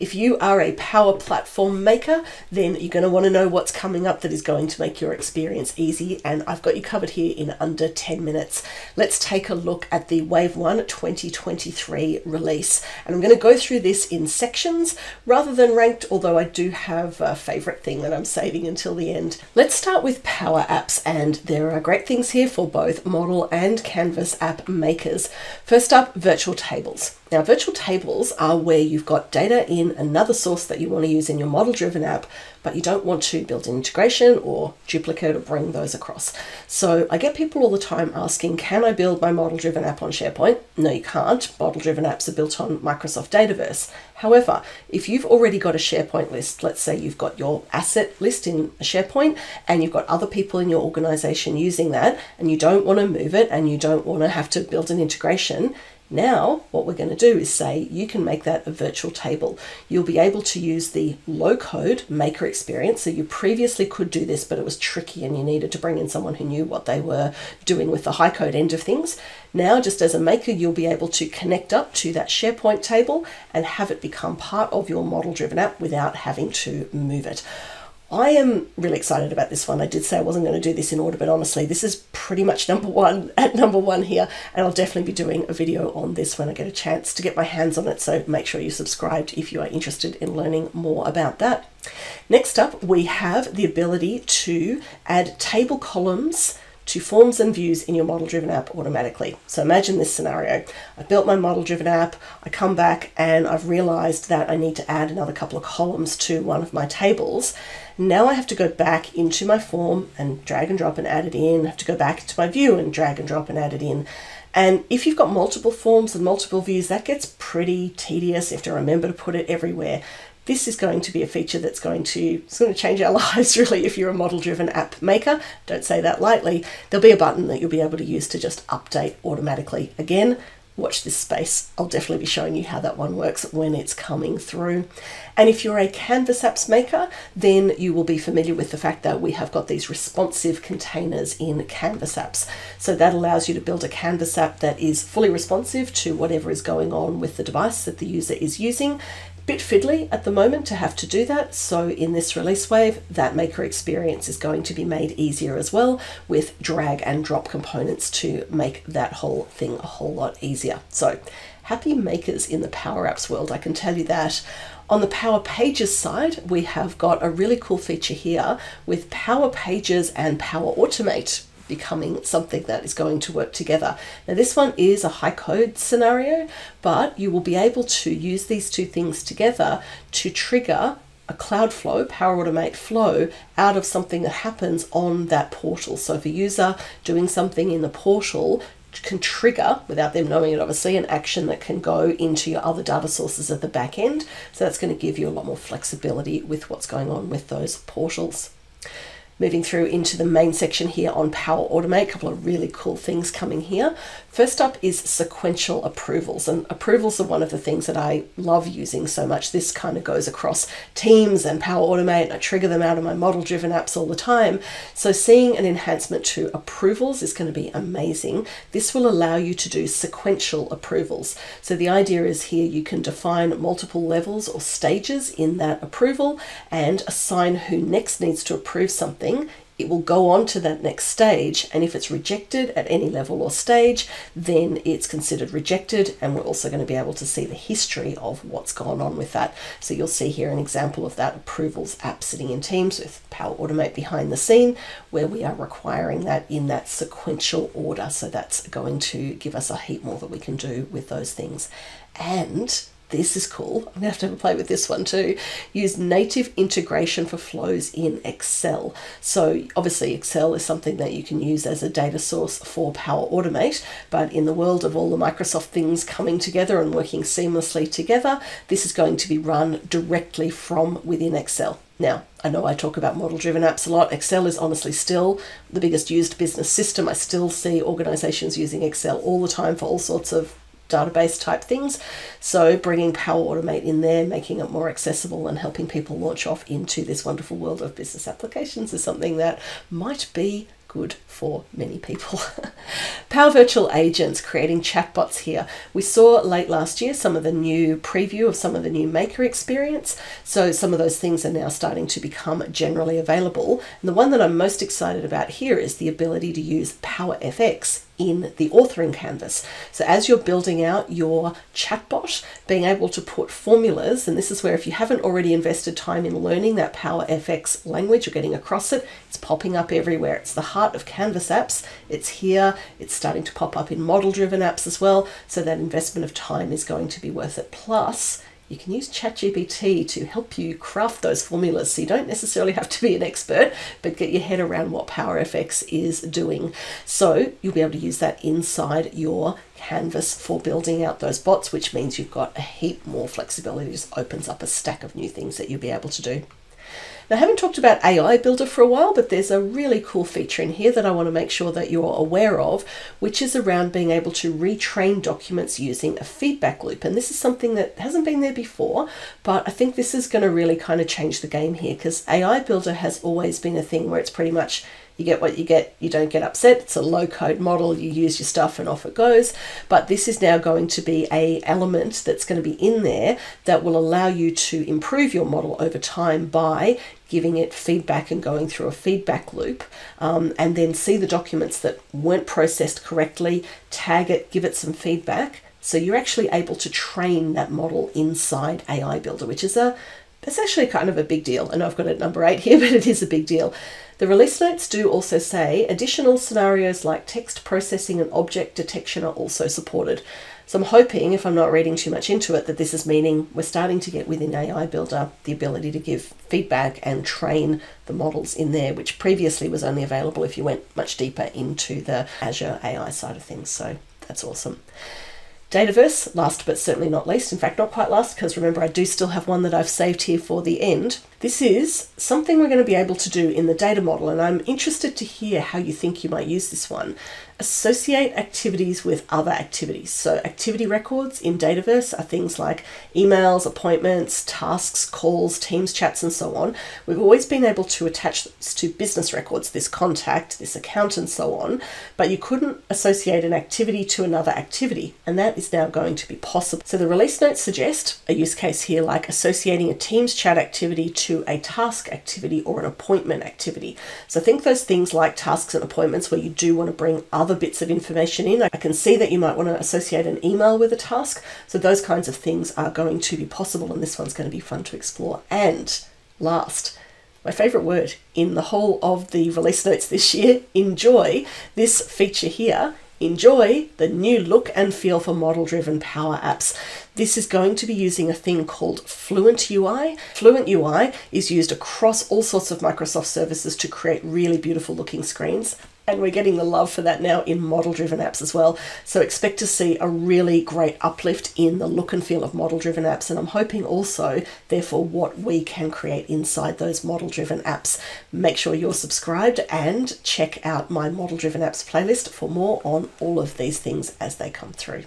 If you are a Power Platform maker, then you're going to want to know what's coming up that is going to make your experience easy. And I've got you covered here in under 10 minutes. Let's take a look at the Wave 1 2023 release. And I'm going to go through this in sections rather than ranked, although I do have a favorite thing that I'm saving until the end. Let's start with Power Apps, and there are great things here for both model and canvas app makers. First up, virtual tables. Now, virtual tables are where you've got data in another source that you want to use in your model driven app, but you don't want to build an integration or duplicate or bring those across. So I get people all the time asking, can I build my model driven app on SharePoint? No, you can't. Model driven apps are built on Microsoft Dataverse. However, if you've already got a SharePoint list, let's say you've got your asset list in a SharePoint and you've got other people in your organization using that and you don't want to move it and you don't want to have to build an integration, now, what we're going to do is say you can make that a virtual table. You'll be able to use the low code maker experience. So you previously could do this, but it was tricky and you needed to bring in someone who knew what they were doing with the high code end of things. Now, just as a maker, you'll be able to connect up to that SharePoint table and have it become part of your model driven app without having to move it. I am really excited about this one. I did say I wasn't going to do this in order, but honestly, this is pretty much number one at number one here, and I'll definitely be doing a video on this when I get a chance to get my hands on it. So make sure you're subscribed if you are interested in learning more about that. Next up, we have the ability to add table columns to forms and views in your model driven app automatically. So imagine this scenario. I built my model driven app, I come back and I've realized that I need to add another couple of columns to one of my tables. Now I have to go back into my form and drag and drop and add it in. I have to go back to my view and drag and drop and add it in. And if you've got multiple forms and multiple views, that gets pretty tedious. You have to remember to put it everywhere this is going to be a feature that's going to it's going to change our lives really if you're a model driven app maker don't say that lightly there'll be a button that you'll be able to use to just update automatically again watch this space. I'll definitely be showing you how that one works when it's coming through. And if you're a canvas apps maker then you will be familiar with the fact that we have got these responsive containers in canvas apps. So that allows you to build a canvas app that is fully responsive to whatever is going on with the device that the user is using bit fiddly at the moment to have to do that. So in this release wave, that maker experience is going to be made easier as well with drag and drop components to make that whole thing a whole lot easier. So happy makers in the Power Apps world, I can tell you that. On the Power Pages side, we have got a really cool feature here with Power Pages and Power Automate becoming something that is going to work together. Now, this one is a high code scenario, but you will be able to use these two things together to trigger a cloud flow, Power Automate flow, out of something that happens on that portal. So if a user doing something in the portal can trigger, without them knowing it obviously, an action that can go into your other data sources at the back end. So that's going to give you a lot more flexibility with what's going on with those portals. Moving through into the main section here on Power Automate, a couple of really cool things coming here. First up is sequential approvals, and approvals are one of the things that I love using so much. This kind of goes across Teams and Power Automate, and I trigger them out of my model driven apps all the time. So, seeing an enhancement to approvals is going to be amazing. This will allow you to do sequential approvals. So, the idea is here you can define multiple levels or stages in that approval and assign who next needs to approve something it will go on to that next stage. And if it's rejected at any level or stage, then it's considered rejected. And we're also going to be able to see the history of what's gone on with that. So you'll see here an example of that approvals app sitting in Teams with Power Automate behind the scene, where we are requiring that in that sequential order. So that's going to give us a heap more that we can do with those things. And this is cool. I'm going to have to have a play with this one too. Use native integration for flows in Excel. So obviously Excel is something that you can use as a data source for Power Automate, but in the world of all the Microsoft things coming together and working seamlessly together, this is going to be run directly from within Excel. Now, I know I talk about model driven apps a lot. Excel is honestly still the biggest used business system. I still see organizations using Excel all the time for all sorts of database type things. So bringing Power Automate in there, making it more accessible and helping people launch off into this wonderful world of business applications is something that might be good for many people. Power Virtual Agents, creating chatbots here. We saw late last year some of the new preview of some of the new Maker experience. So some of those things are now starting to become generally available. And the one that I'm most excited about here is the ability to use Power FX in the authoring canvas. So as you're building out your chatbot, being able to put formulas, and this is where if you haven't already invested time in learning that Power FX language or getting across it, it's popping up everywhere. It's the heart of Canvas apps. It's here. It's starting to pop up in model-driven apps as well. So that investment of time is going to be worth it. Plus, you can use ChatGPT to help you craft those formulas. So you don't necessarily have to be an expert, but get your head around what PowerFX is doing. So you'll be able to use that inside your canvas for building out those bots, which means you've got a heap more flexibility. It just opens up a stack of new things that you'll be able to do. Now, I haven't talked about AI Builder for a while, but there's a really cool feature in here that I want to make sure that you're aware of, which is around being able to retrain documents using a feedback loop. And this is something that hasn't been there before, but I think this is going to really kind of change the game here because AI Builder has always been a thing where it's pretty much you get what you get, you don't get upset. It's a low code model, you use your stuff and off it goes. But this is now going to be a element that's going to be in there that will allow you to improve your model over time by giving it feedback and going through a feedback loop, um, and then see the documents that weren't processed correctly, tag it, give it some feedback. So you're actually able to train that model inside AI Builder, which is a that's actually kind of a big deal. I know I've got it number eight here, but it is a big deal. The release notes do also say additional scenarios like text processing and object detection are also supported. So I'm hoping, if I'm not reading too much into it, that this is meaning we're starting to get within AI Builder the ability to give feedback and train the models in there, which previously was only available if you went much deeper into the Azure AI side of things. So that's awesome. Dataverse, last but certainly not least, in fact, not quite last, because remember, I do still have one that I've saved here for the end. This is something we're going to be able to do in the data model, and I'm interested to hear how you think you might use this one. Associate activities with other activities. So, activity records in Dataverse are things like emails, appointments, tasks, calls, Teams chats, and so on. We've always been able to attach this to business records, this contact, this account, and so on, but you couldn't associate an activity to another activity, and that is now going to be possible. So, the release notes suggest a use case here like associating a Teams chat activity to to a task activity or an appointment activity. So think those things like tasks and appointments where you do want to bring other bits of information in. I can see that you might want to associate an email with a task. So those kinds of things are going to be possible and this one's going to be fun to explore. And last, my favorite word in the whole of the release notes this year, enjoy this feature here Enjoy the new look and feel for model driven power apps. This is going to be using a thing called Fluent UI. Fluent UI is used across all sorts of Microsoft services to create really beautiful looking screens and we're getting the love for that now in model driven apps as well. So expect to see a really great uplift in the look and feel of model driven apps. And I'm hoping also, therefore, what we can create inside those model driven apps. Make sure you're subscribed and check out my model driven apps playlist for more on all of these things as they come through.